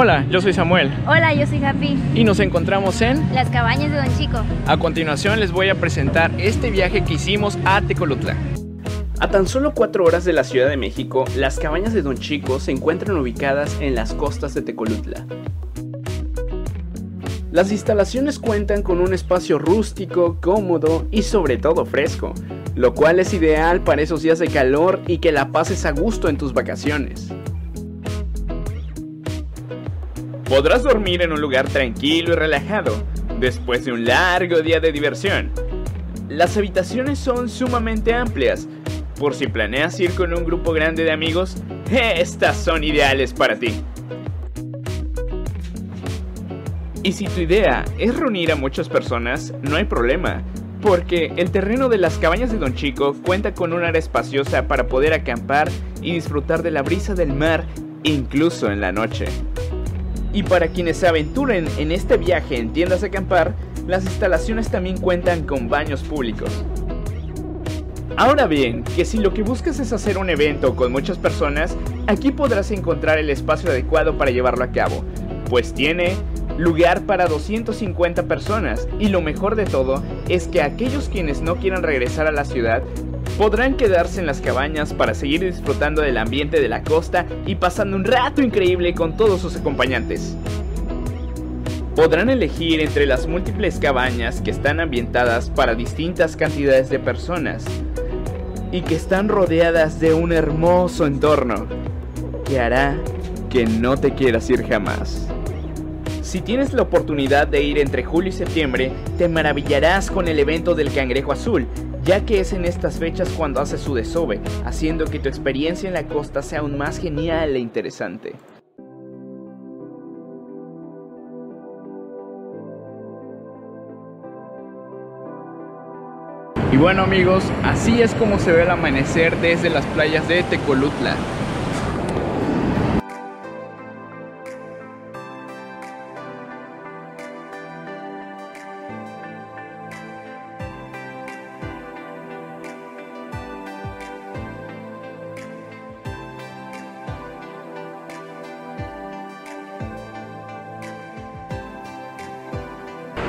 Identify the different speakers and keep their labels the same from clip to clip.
Speaker 1: Hola, yo soy Samuel.
Speaker 2: Hola, yo soy Happy.
Speaker 1: Y nos encontramos en
Speaker 2: Las cabañas de Don Chico.
Speaker 1: A continuación les voy a presentar este viaje que hicimos a Tecolutla. A tan solo 4 horas de la Ciudad de México, las cabañas de Don Chico se encuentran ubicadas en las costas de Tecolutla. Las instalaciones cuentan con un espacio rústico, cómodo y sobre todo fresco, lo cual es ideal para esos días de calor y que la pases a gusto en tus vacaciones. Podrás dormir en un lugar tranquilo y relajado después de un largo día de diversión. Las habitaciones son sumamente amplias. Por si planeas ir con un grupo grande de amigos, estas son ideales para ti. Y si tu idea es reunir a muchas personas, no hay problema, porque el terreno de las cabañas de Don Chico cuenta con una área espaciosa para poder acampar y disfrutar de la brisa del mar incluso en la noche. Y para quienes se aventuren en este viaje en tiendas de acampar, las instalaciones también cuentan con baños públicos. Ahora bien, que si lo que buscas es hacer un evento con muchas personas, aquí podrás encontrar el espacio adecuado para llevarlo a cabo, pues tiene lugar para 250 personas y lo mejor de todo es que aquellos quienes no quieran regresar a la ciudad podrán quedarse en las cabañas para seguir disfrutando del ambiente de la costa y pasando un rato increíble con todos sus acompañantes. Podrán elegir entre las múltiples cabañas que están ambientadas para distintas cantidades de personas y que están rodeadas de un hermoso entorno que hará que no te quieras ir jamás. Si tienes la oportunidad de ir entre julio y septiembre, te maravillarás con el evento del Cangrejo Azul, ya que es en estas fechas cuando hace su desove, haciendo que tu experiencia en la costa sea aún más genial e interesante. Y bueno amigos, así es como se ve el amanecer desde las playas de Tecolutla.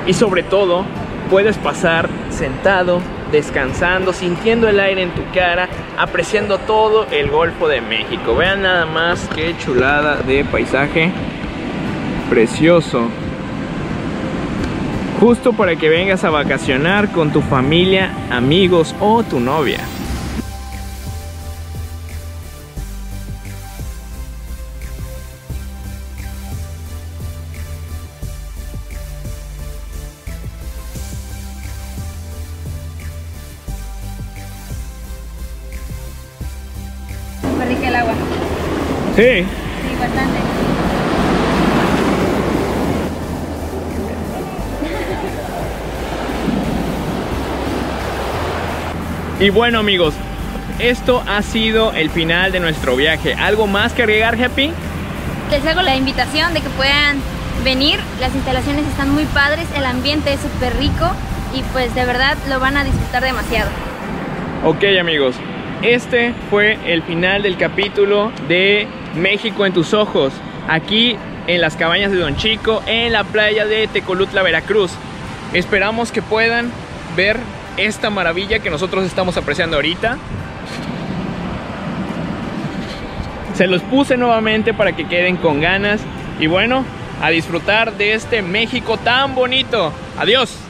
Speaker 1: Y sobre todo puedes pasar sentado, descansando, sintiendo el aire en tu cara, apreciando todo el Golfo de México. Vean nada más qué chulada de paisaje. Precioso. Justo para que vengas a vacacionar con tu familia, amigos o tu novia. Sí.
Speaker 2: Sí, bastante.
Speaker 1: Y bueno amigos, esto ha sido el final de nuestro viaje. ¿Algo más que agregar, Happy?
Speaker 2: Les hago la invitación de que puedan venir. Las instalaciones están muy padres, el ambiente es súper rico y pues de verdad lo van a disfrutar demasiado.
Speaker 1: Ok amigos, este fue el final del capítulo de México en tus ojos, aquí en las cabañas de Don Chico, en la playa de Tecolutla, Veracruz. Esperamos que puedan ver esta maravilla que nosotros estamos apreciando ahorita. Se los puse nuevamente para que queden con ganas y bueno, a disfrutar de este México tan bonito. Adiós.